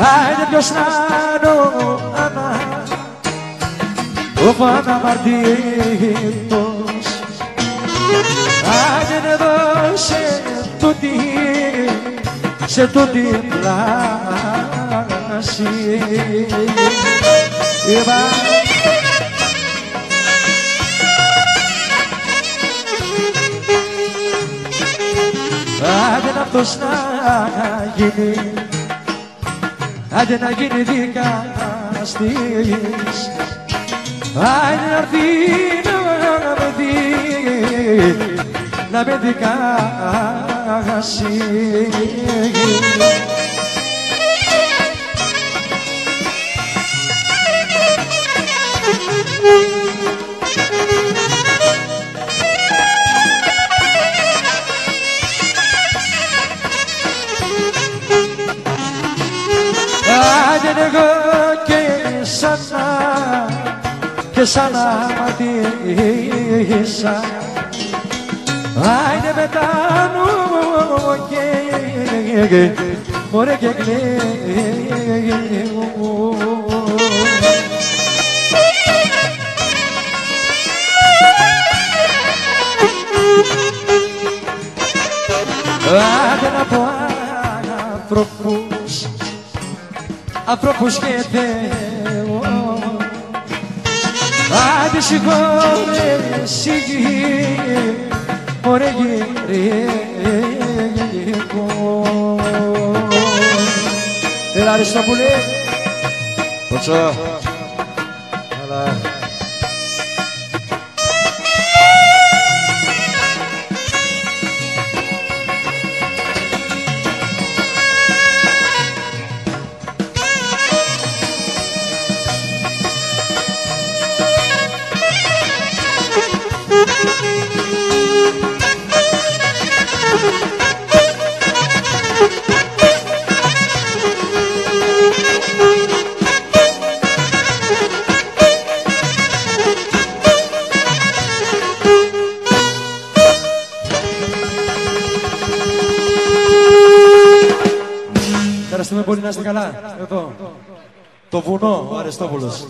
Άιντε ποιος να ανα ο Παναμαρτήτος Άιντε εδώ σε τούτη σε τούτη πλάση. Είπα Άντε να αυτός να γίνει Άντε να γίνει δικαστής Άντε να έρθει να με δει Να με δικάσει Άντε εγώ και σάνα και σαν αματίσα Άιντε πετάνω και μωρέ και κλαίω Άντε να πω άνθρωπους ανθρώπους και Θεό Άντε συγχώρεσαι μωρέ γυρικό Έλα Αριστόπουλε. Ποτσό Έλα Ευχαριστούμε πολύ να είστε καλά. Εδώ. Το βουνό, ο Αριστόπουλος.